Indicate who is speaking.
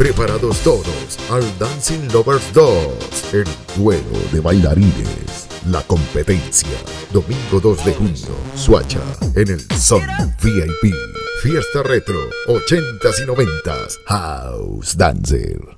Speaker 1: Preparados todos al Dancing Lovers 2, el duelo de bailarines. La competencia, domingo 2 de junio, Suacha, en el Son VIP. Fiesta Retro, 80s y 90s, House Dancer.